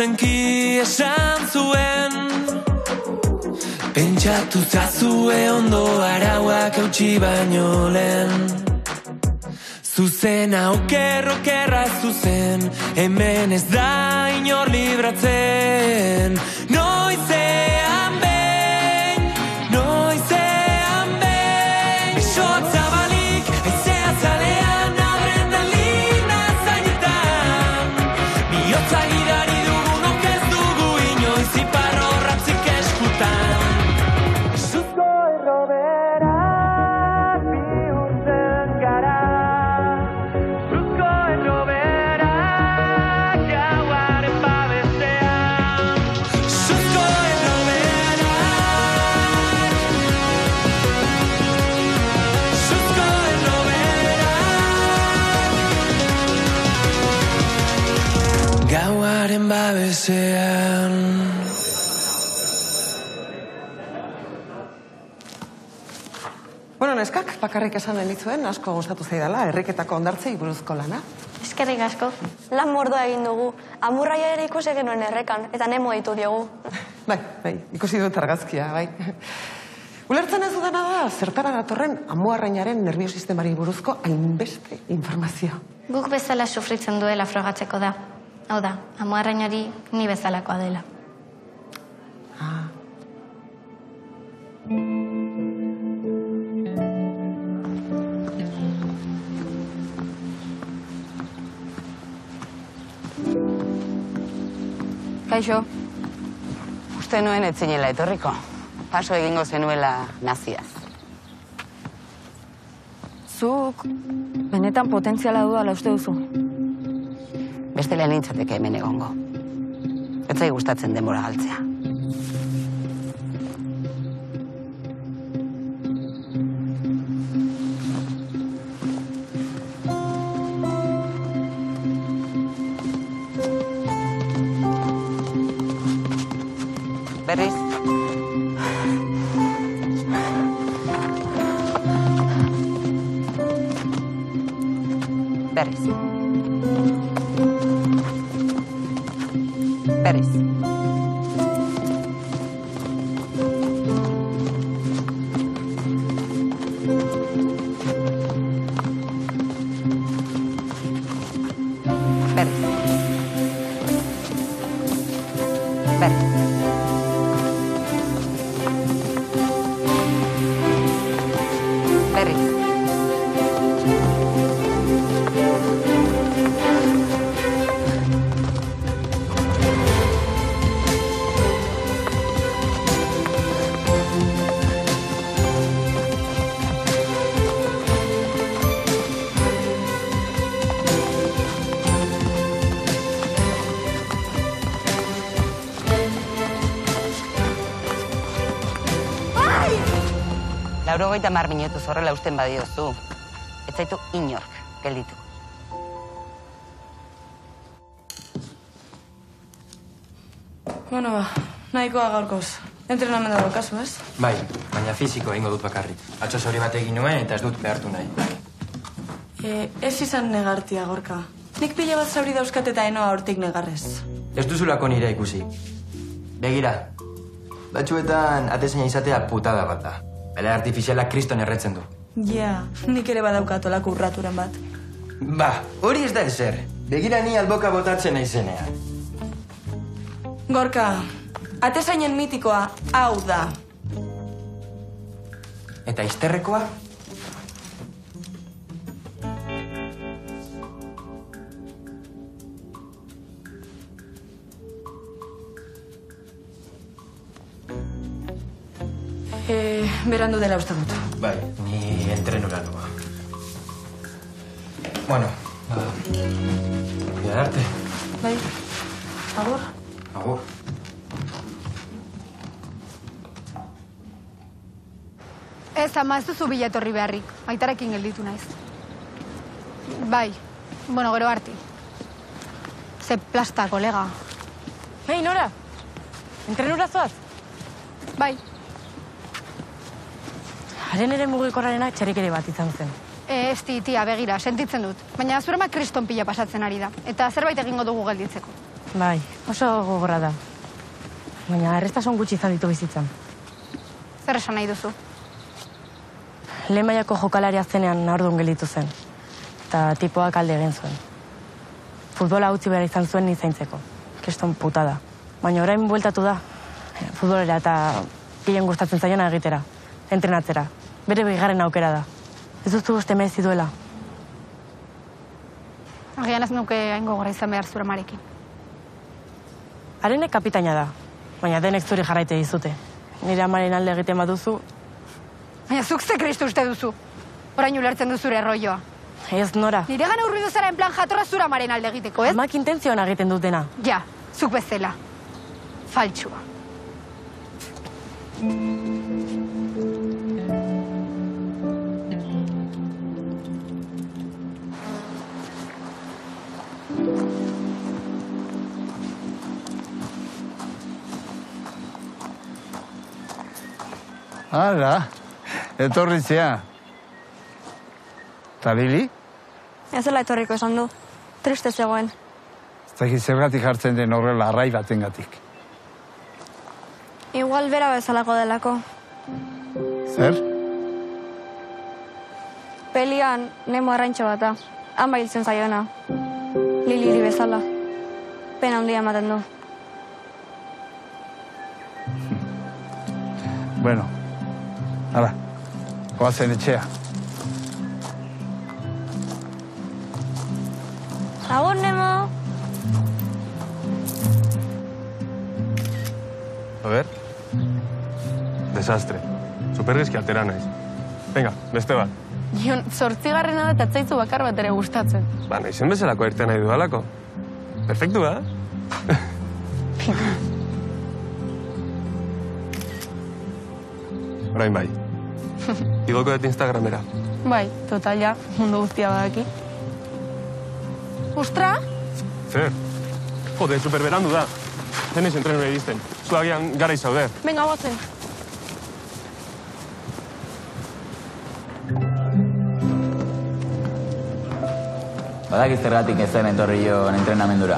Speaker 18: mamuako zenki esan zuen. Pentsatu zazue ondo arauak eutxi baino lehen. Zuzena okerro kerra zuzen Hemen ez da inor libratzen atzean
Speaker 27: Bueno, neskak, bakarrik esan denitzuen, asko gustatu zaidala, herriketako ondartzei buruzko lana.
Speaker 14: Eskerrik asko. Lan mordoa egin dugu. Amurraia ere ikusi genuen errekan, eta nemo ditu diogu. (laughs)
Speaker 27: Bai, bai, ikusi dut argazkia, bai. Ulertzen ez dudana da, zertara datorren amuarrainaren nerviosistemari buruzko hainbeste informazio.
Speaker 13: Guk bezala sufritzen duela frogatzeko da. Hau da, amuarrainari ni bezalakoa dela.
Speaker 4: Kaixo. Uste nuen etzinela etorriko. Paso egingo zenuela naziaz.
Speaker 20: Zuk, benetan potentziala duela uste duzu.
Speaker 4: Beste lehen nintzateke hemen egongo. Ez zai gustatzen denbora galtzea. Laurogeita mar minutu zorrela usten badiozu. Ez zaitu inork gelditu.
Speaker 17: Bueno, ba, nahikoa gaurkoz. Entrenamenda daukazu, ez?
Speaker 9: Bai, baina fiziko egingo dut bakarrik. Atxo zori bat egin nuen eta ez dut behartu nahi.
Speaker 17: E, ez izan negartia, gorka. Nik pila bat zauri dauzkat eta enoa hortik negarrez.
Speaker 9: Ez duzulako nire ikusi. Begira, batzuetan atezaina izatea putada bat da. Bele artifizialak kriston erretzen du.
Speaker 17: Ja, nik ere badaukat olako urraturen bat.
Speaker 9: Ba, hori ez da ezer. Begira ni alboka botatzen naizenean.
Speaker 17: Gorka, atezainen mitikoa hau da.
Speaker 9: Eta izterrekoa?
Speaker 17: Berandu dela uste dut.
Speaker 9: Bai, ni entrenura noa. Bueno, ba... Bidar arte.
Speaker 17: Bai, agur.
Speaker 9: Agur.
Speaker 5: Ez, ama, ez duzu bila etorri beharrik. Aitarekin gelditu naiz. Bai, bueno, gero arti. Ze plasta, kolega.
Speaker 12: Hei, Nora! Entrenura zoaz?
Speaker 5: Bai.
Speaker 12: Haren ere mugikorrarena txerikere bat izan zen.
Speaker 5: E, ez ti, tia, begira, sentitzen dut. Baina zurema kriston pila pasatzen ari da. Eta zerbait egingo dugu gelditzeko.
Speaker 12: Bai, oso gogorra da. Baina errestasun gutxi izan ditu bizitzan.
Speaker 5: Zer esan nahi duzu?
Speaker 12: Lehen mailako jokalaria zenean ordun gelditu zen. Eta tipoak alde egin zuen. Futbola utzi behar izan zuen nizaintzeko. Keston puta da. Baina orain bueltatu da. Futbolera eta gehien gustatzen zaiona egitera. Entrenatzera. Bere bigarren aukera da. Ez duztu uste merezi duela.
Speaker 5: Agian ez nuke hain gogorra izan behar zure marekin.
Speaker 12: Harenek kapitaina da. Baina denek zuri jarraite dizute. Nire amaren alde egiten baduzu,
Speaker 5: Baina zuk ze kristu uste duzu. Orain ulertzen du zure erroioa.
Speaker 12: ez nora.
Speaker 5: Nire gana urridu zara en plan jatorra zura maren alde egiteko, ez?
Speaker 12: Amak intentzioan egiten dutena.
Speaker 5: Ja, zuk bezala. Faltsua.
Speaker 11: Hala, etorritzea. Ta Lili?
Speaker 14: Ez dela etorriko esan du. Triste zegoen.
Speaker 11: Ez dakit zergatik hartzen den horrela arrai batengatik.
Speaker 14: Igual bera bezalako delako.
Speaker 11: Zer?
Speaker 14: Pelian, nemo arrantxo bata. Han hiltzen zaiona. Lili bezala. Pena handia ematen du.
Speaker 11: Bueno, hala, goazen etxea.
Speaker 14: Agur, Nemo!
Speaker 3: A ver. Desastre. Supergizki atera naiz. Venga, beste bat.
Speaker 1: Ion, zortzigarrena da eta etzaizu bakar bat ere gustatzen.
Speaker 3: Ba, naizen bezalako irten nahi dudalako. Perfektu, ba? Orain bai. (laughs) Igoko dut Instagramera.
Speaker 1: Bai, total ja, mundu guztia badaki. Ostra!
Speaker 3: Zer? Jode, superberandu da. Zenez entrenura iristen. Zuagian gara izaude.
Speaker 1: Venga, gotzen.
Speaker 8: Badakiz zergatik ez zen etorri joan entrenamendura.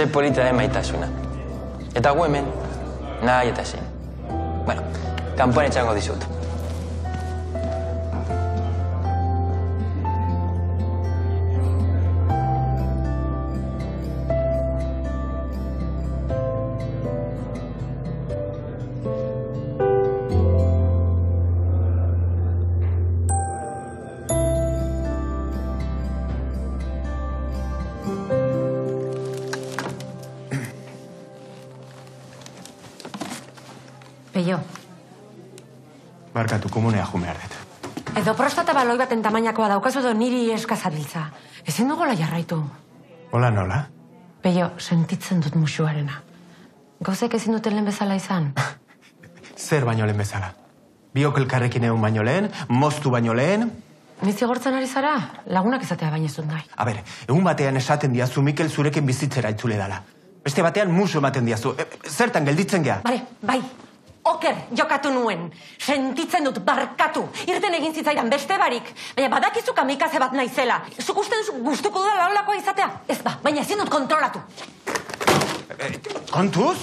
Speaker 9: Ze polita den maitasuna. Eta gu hemen, nahi eta zein. Bueno, kanpoan etxango dizut.
Speaker 15: Barkatu, komunea jo behar dut.
Speaker 16: edo prostata baloi baten tamainakoa daukazu edo niri eskazabiltza. Ezin dugola jarraitu.
Speaker 15: Hola nola?
Speaker 16: Peio, sentitzen dut musuarena. Gauzek ezin duten lehen bezala izan. (laughs)
Speaker 15: Zer baino lehen bezala? Biok elkarrekin egun baino lehen, moztu baino lehen.
Speaker 16: Ni zigortzen ari zara? Lagunak izatea baina zut nahi.
Speaker 15: A ber, egun batean esaten diazu Mikel zurekin bizitzera itzule dala. Beste batean musu ematen diazu. E, zertan gelditzen gea?
Speaker 16: Bale, bai. Oker, jokatu nuen. Sentitzen dut, barkatu. Irten egin zitzaidan beste barik. Baina badakizu kamikaze bat naizela. Zuk uste duzu gustuko da laulakoa izatea? Ez ba, baina ezin dut kontrolatu.
Speaker 15: Kontuz?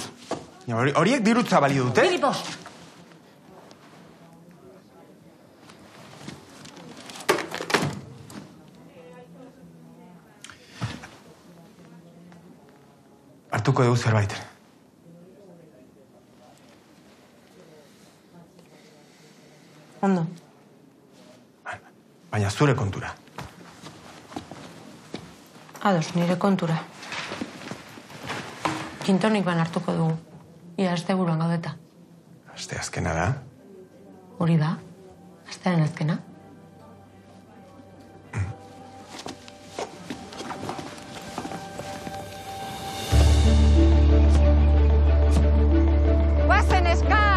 Speaker 15: Hori- Horiek dirutza balio dute?
Speaker 16: Bili bost.
Speaker 15: Hartuko dugu zerbait.
Speaker 16: Ondo.
Speaker 15: Baina zure kontura.
Speaker 16: Ados, nire kontura. Kintonik ban hartuko dugu. Ia, azte buruan gaudeta.
Speaker 15: Aste azkena da.
Speaker 16: Hori da. Astearen azkena.
Speaker 28: Guazen eska!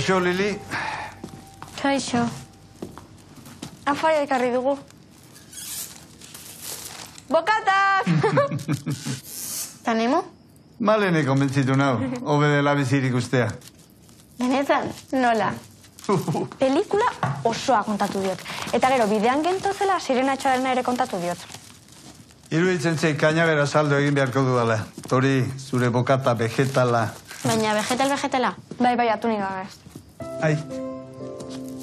Speaker 11: Kaixo, Lili?
Speaker 14: Kaixo. Afaia ekarri dugu. Bokatak!
Speaker 13: Eta (laughs) Nemo?
Speaker 11: Malene konbentzitu nau, hobe dela bizirik ustea.
Speaker 13: Benetan, nola? (laughs)
Speaker 14: Pelikula osoa kontatu diot. Eta gero, bidean gentozela sirena txarena ere kontatu diot.
Speaker 11: Iruditzen zei kainabera saldo egin beharko dudala. Tori, zure bokata vegetala.
Speaker 13: Baina vegetal vegetala.
Speaker 14: Bai, bai, atu gabez.
Speaker 11: Ai,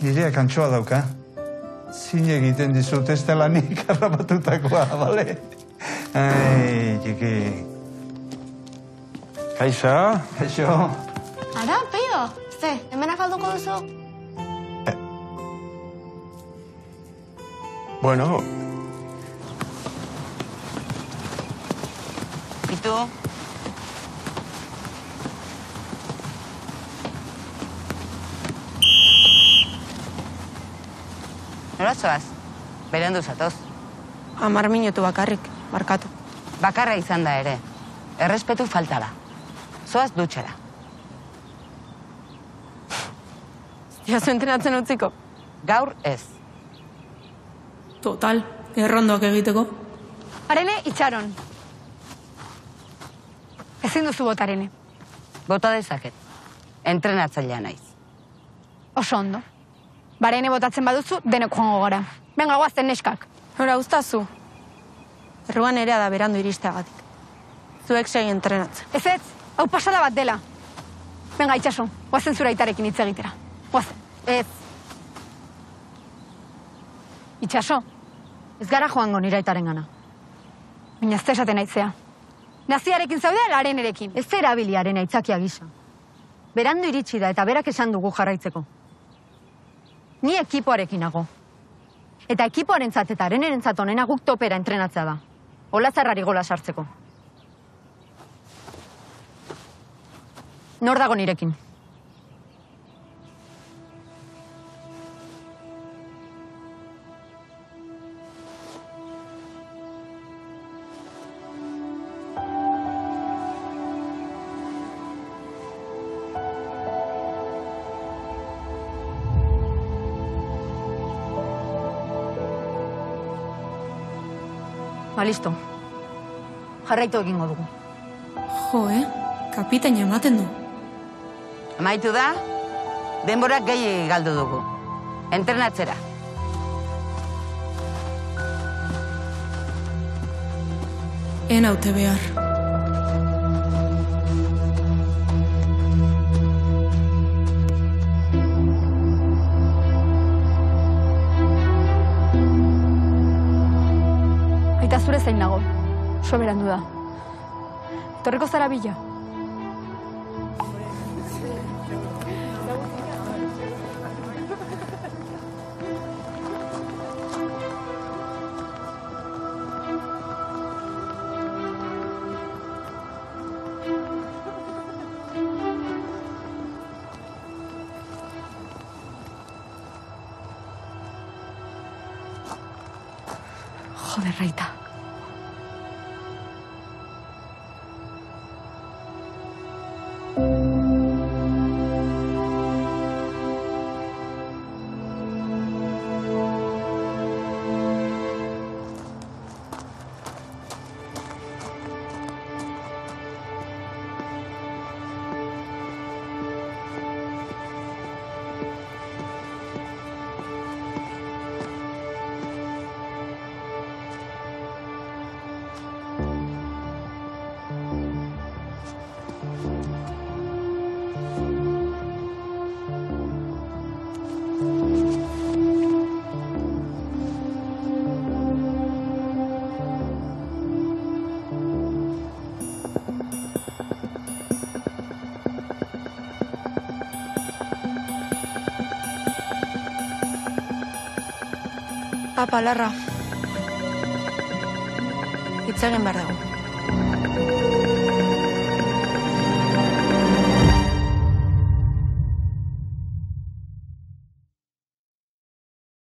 Speaker 11: nireak antxoa dauka. Zine egiten dizut ez dela nik (laughs) harrapatutakoa, bale? Ai, txiki.
Speaker 3: Kaixo.
Speaker 11: Kaixo.
Speaker 13: Ara, peio, ze, hemen afalduko duzu?
Speaker 15: Bueno,
Speaker 4: Itu, Nola zoaz? Berendu zatoz.
Speaker 1: Amar minutu bakarrik, barkatu.
Speaker 4: Bakarra izan da ere. Errespetu falta da. Zoaz dutxera. (laughs)
Speaker 1: Jazu entrenatzen utziko.
Speaker 4: Gaur ez.
Speaker 6: Total, errondoak egiteko.
Speaker 5: Arene, itxaron. Ezin duzu botarene.
Speaker 4: Bota dezaket. Entrenatzailea naiz.
Speaker 5: Oso ondo. Barene botatzen baduzu, denok joango gara. Benga, guazten neskak.
Speaker 1: Hora, ustazu. Erruan ere da berandu iristeagatik. Zuek segi entrenatzen.
Speaker 5: Ez ez, hau pasada bat dela. Benga, itxaso, guazen zura itarekin hitz egitera. Guazen.
Speaker 20: Ez.
Speaker 5: Itxaso,
Speaker 20: Ez gara joango nire aitaren gana.
Speaker 5: baina ez esaten naitzea. Naziarekin zaude, laren erekin.
Speaker 20: Ez erabiliaren aitzakia gisa. Berandu iritsi da eta berak esan dugu jarraitzeko. Ni ekipoarekin nago. Eta ekipoaren eta areneren onena guk topera entrenatzea da. Ola zarrari gola sartzeko. Nor dago nirekin? Listo. Jarraitu egingo dugu.
Speaker 6: Jo, eh? Kapitaina ematen du.
Speaker 4: Amaitu da, denborak gehi galdu dugu. Entrenatzera.
Speaker 6: En haute behar.
Speaker 5: Aita zure zein nago. Soberandu da. Torriko zara bila.
Speaker 1: Papa, larra. Hitz egin behar dago.